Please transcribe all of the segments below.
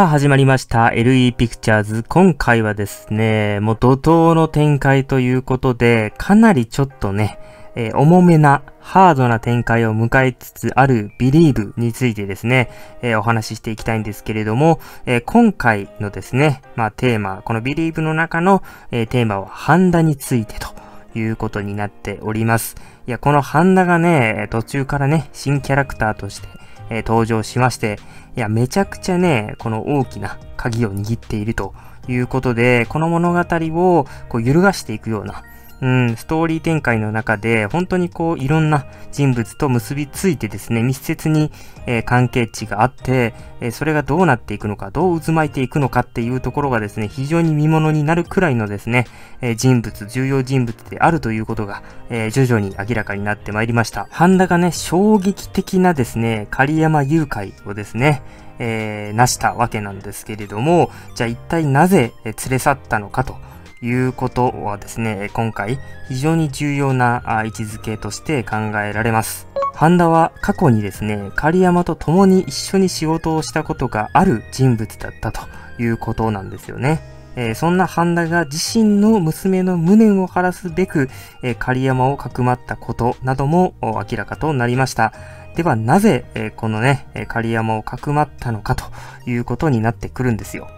さあ始まりました LE ピクチャーズ。今回はですね、もう怒涛の展開ということで、かなりちょっとね、えー、重めな、ハードな展開を迎えつつある Believe についてですね、えー、お話ししていきたいんですけれども、えー、今回のですね、まあテーマ、この Believe の中の、えテーマはハンダについてということになっております。いや、このハンダがね、途中からね、新キャラクターとして、え登場しまして、いや、めちゃくちゃね、この大きな鍵を握っているということで、この物語をこう揺るがしていくような、うん、ストーリー展開の中で、本当にこう、いろんな人物と結びついてですね、密接に、えー、関係値があって、えー、それがどうなっていくのか、どう渦巻いていくのかっていうところがですね、非常に見物になるくらいのですね、えー、人物、重要人物であるということが、え徐々に明らかになってまいりました。ハンダがね、衝撃的なですね、狩山誘拐をですね、えー、成したわけなんですけれども、じゃあ一体なぜ連れ去ったのかと。いうことはですね、今回非常に重要な位置づけとして考えられます。半田は過去にですね、狩山と共に一緒に仕事をしたことがある人物だったということなんですよね。えー、そんな半田が自身の娘の無念を晴らすべく、えー、狩山をかくまったことなども明らかとなりました。ではなぜ、えー、このね、狩山をかくまったのかということになってくるんですよ。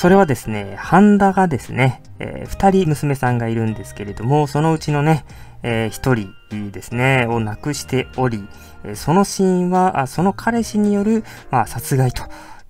それはですね、半田がですね、えー、二人娘さんがいるんですけれども、そのうちのね、えー、一人ですね、を亡くしており、え、その死因は、その彼氏による、まあ、殺害と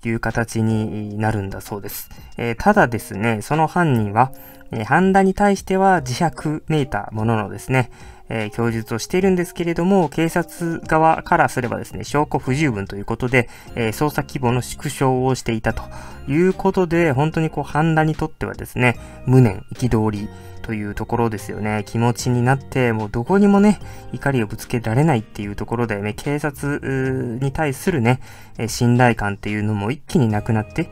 いう形になるんだそうです。えー、ただですね、その犯人は、えー、半田に対しては自白めいたもののですね、えー、供述をしているんですけれども、警察側からすればですね、証拠不十分ということで、えー、捜査規模の縮小をしていたということで、本当にこう、判断にとってはですね、無念、憤り、というところですよね。気持ちになって、もうどこにもね、怒りをぶつけられないっていうところでね、警察に対するね、信頼感っていうのも一気になくなって、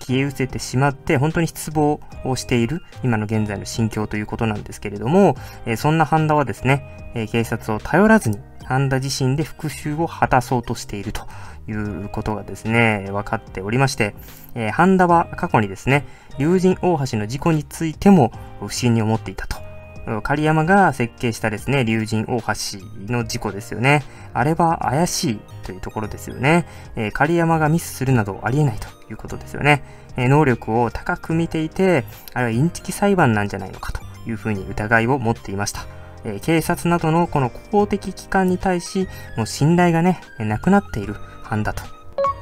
消え失せてしまって、本当に失望をしている、今の現在の心境ということなんですけれども、そんな半田はですね、警察を頼らずに、ハンダ自身で復讐を果たそうとしているということがですね、分かっておりまして、えー、ハンダは過去にですね、竜神大橋の事故についても不審に思っていたと。狩山が設計したですね、竜神大橋の事故ですよね。あれは怪しいというところですよね。えー、狩山がミスするなどありえないということですよね。えー、能力を高く見ていて、あれはインチキ裁判なんじゃないのかというふうに疑いを持っていました。え、警察などのこの公的機関に対し、もう信頼がね、なくなっている藩だと。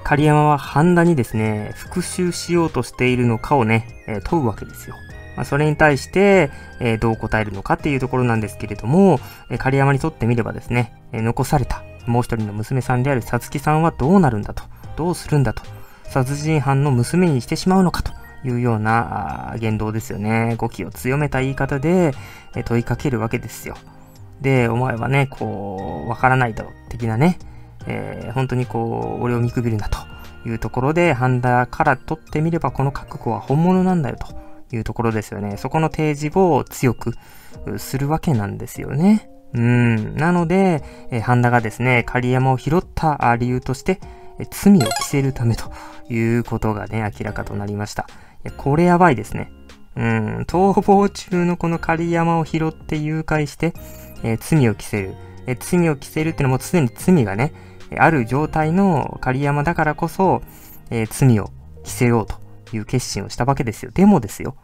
狩山は半田にですね、復讐しようとしているのかをね、え問うわけですよ。まあ、それに対して、え、どう答えるのかっていうところなんですけれども、え、狩山にとってみればですね、え、残されたもう一人の娘さんであるさつきさんはどうなるんだと、どうするんだと、殺人犯の娘にしてしまうのかというような言動ですよね。語気を強めた言い方で、問いかけるわけですよ。で、お前はね、こう、わからないだろ、的なね、えー、本当にこう、俺を見くびるなというところで、ハンダから取ってみればこの覚悟は本物なんだよというところですよね。そこの提示を強くするわけなんですよね。うん。なので、えー、ハンダがですね、狩山を拾った理由として、罪を着せるためということがね、明らかとなりました。いやこれやばいですね。うん、逃亡中のこの狩山を拾って誘拐して、えー、罪を着せる。えー、罪を着せるっていうのも常に罪がね、ある状態の狩山だからこそ、えー、罪を着せようという決心をしたわけですよ。でもですよ。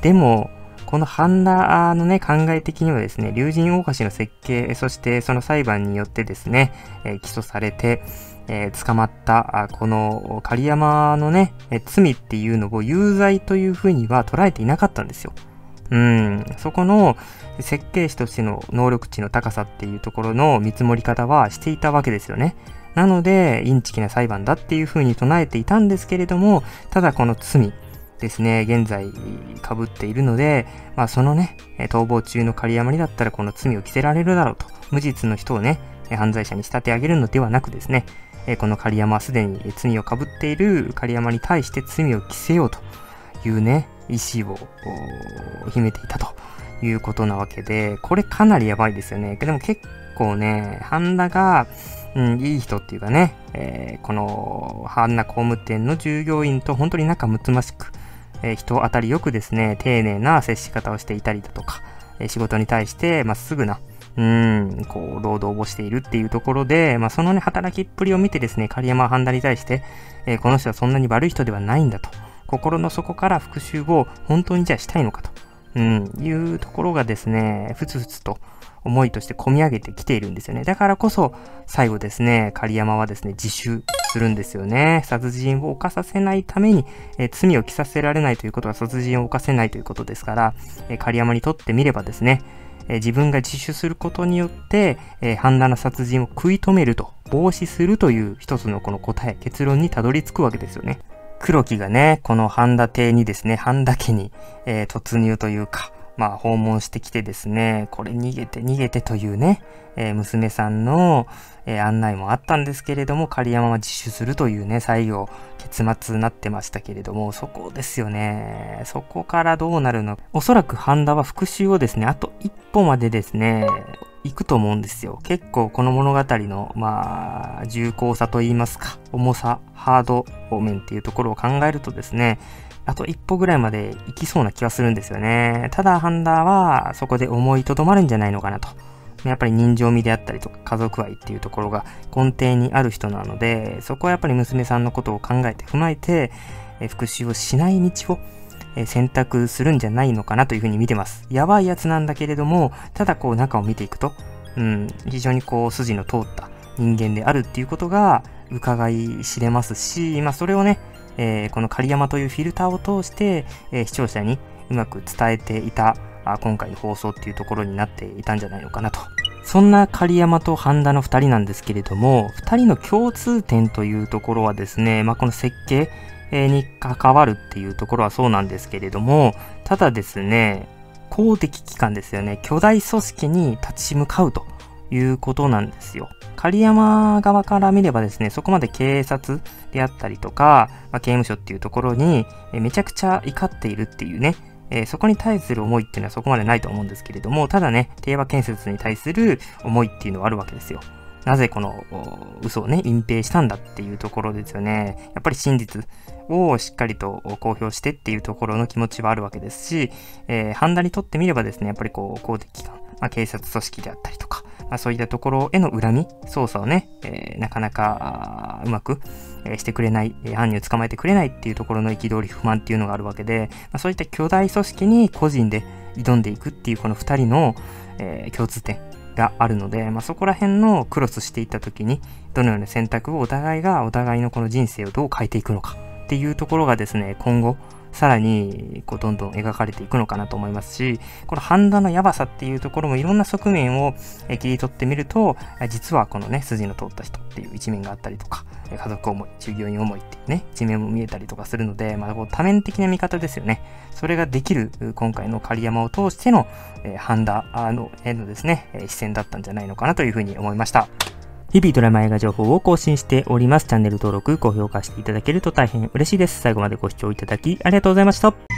でも、このハンダのね、考え的にはですね、竜神大橋の設計、そしてその裁判によってですね、えー、起訴されて、えー、捕まった、この狩山のね、え罪っていうのを有罪というふうには捉えていなかったんですよ。うん、そこの設計士としての能力値の高さっていうところの見積もり方はしていたわけですよね。なので、インチキな裁判だっていうふうに唱えていたんですけれども、ただこの罪ですね、現在被っているので、まあそのね、逃亡中の狩山にだったらこの罪を着せられるだろうと、無実の人をね、犯罪者に仕立て上げるのではなくですね、この狩山はすでに罪を被っている狩山に対して罪を着せようというね、意思を秘めていたということなわけで、これかなりやばいですよね。でも結構ね、ハンダが、うん、いい人っていうかね、えー、この、半名工務店の従業員と本当に仲睦ましく、えー、人当たりよくですね、丁寧な接し方をしていたりだとか、え、仕事に対してまっすぐな、うん、こう、労働をしているっていうところで、まあ、そのね、働きっぷりを見てですね、狩山半田に対して、えー、この人はそんなに悪い人ではないんだと、心の底から復讐を本当にじゃあしたいのかと、うん、いうところがですね、ふつふつと、思いとして込み上げてきているんですよね。だからこそ、最後ですね、狩山はですね、自首するんですよね。殺人を犯させないために、えー、罪を着させられないということは殺人を犯せないということですから、えー、狩山にとってみればですね、え、自分が自首することによって、えー、半田の殺人を食い止めると、防止するという一つのこの答え、結論にたどり着くわけですよね。黒木がね、この半田邸にですね、半田家に、えー、突入というか、まあ、訪問してきてですね、これ逃げて逃げてというね、えー、娘さんの、えー、案内もあったんですけれども、狩山は自首するというね、最後、結末になってましたけれども、そこですよね。そこからどうなるのかおそらく半田は復讐をですね、あと一歩までですね、行くと思うんですよ。結構この物語の、まあ、重厚さと言いますか、重さ、ハード方面っていうところを考えるとですね、あと一歩ぐらいまで行きそうな気はするんですよね。ただ、ハンダはそこで思いとどまるんじゃないのかなと。やっぱり人情味であったりとか家族愛っていうところが根底にある人なので、そこはやっぱり娘さんのことを考えて踏まえて、え復讐をしない道を選択するんじゃないのかなというふうに見てます。やばいやつなんだけれども、ただこう中を見ていくと、うん、非常にこう筋の通った人間であるっていうことが伺い知れますし、まあそれをね、えー、この狩山というフィルターを通して、えー、視聴者にうまく伝えていたあ今回の放送っていうところになっていたんじゃないのかなと。そんな狩山と半田の2人なんですけれども、2人の共通点というところはですね、まあ、この設計に関わるっていうところはそうなんですけれども、ただですね、公的機関ですよね、巨大組織に立ち向かうということなんですよ。狩山側から見ればですね、そこまで警察であったりとか、まあ、刑務所っていうところにめちゃくちゃ怒っているっていうね、えー、そこに対する思いっていうのはそこまでないと思うんですけれども、ただね、定和建設に対する思いっていうのはあるわけですよ。なぜこの嘘をね、隠蔽したんだっていうところですよね。やっぱり真実をしっかりと公表してっていうところの気持ちはあるわけですし、えー、判断にとってみればですね、やっぱりこう、公的機関、まあ、警察組織であったりとか、まあ、そういったところへの恨み、捜査をね、えー、なかなかうまく、えー、してくれない、えー、犯人を捕まえてくれないっていうところの憤り不満っていうのがあるわけで、まあ、そういった巨大組織に個人で挑んでいくっていうこの2人の、え共通点があるので、まあ、そこら辺のクロスしていった時に、どのような選択をお互いがお互いのこの人生をどう変えていくのかっていうところがですね、今後、さらにこうどんどん描かれていくのかなと思いますし、このハンダのやばさっていうところもいろんな側面を切り取ってみると、実はこのね、筋の通った人っていう一面があったりとか、家族思い、従業員思いっていうね、一面も見えたりとかするので、まあ、こう多面的な見方ですよね。それができる今回の狩山を通しての、えー、ハンダのへのですね、視線だったんじゃないのかなというふうに思いました。日々ドラマ映画情報を更新しております。チャンネル登録、高評価していただけると大変嬉しいです。最後までご視聴いただきありがとうございました。